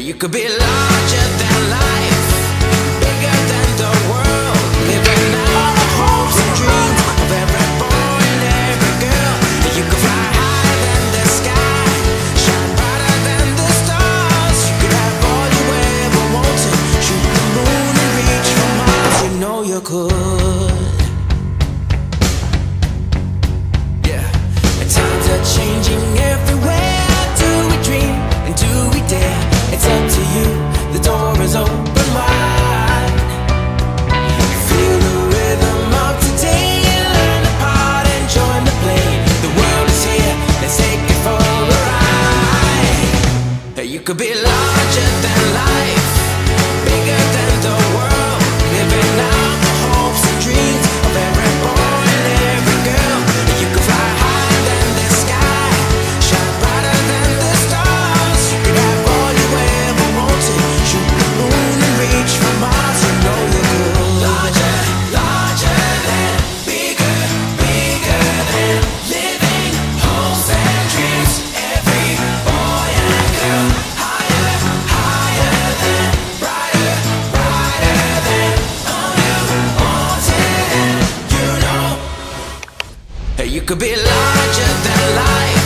You could be larger than life. Could be larger than life, could be larger than life,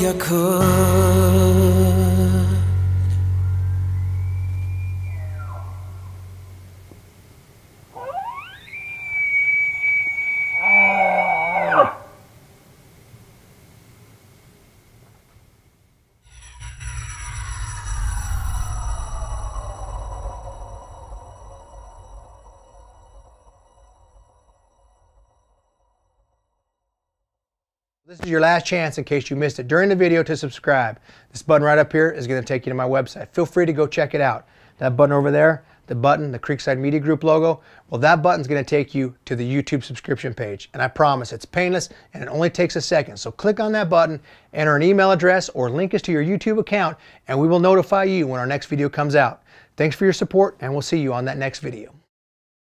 You This is your last chance in case you missed it during the video to subscribe. This button right up here is going to take you to my website. Feel free to go check it out. That button over there, the button, the Creekside Media Group logo, well that button's going to take you to the YouTube subscription page. And I promise it's painless and it only takes a second. So click on that button, enter an email address or link us to your YouTube account and we will notify you when our next video comes out. Thanks for your support and we'll see you on that next video.